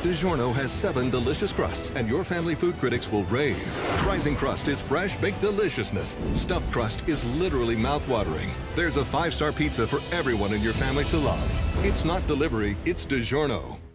DiGiorno has seven delicious crusts, and your family food critics will rave. Rising Crust is fresh baked deliciousness. Stuffed crust is literally mouthwatering. There's a five-star pizza for everyone in your family to love. It's not delivery, it's DiGiorno.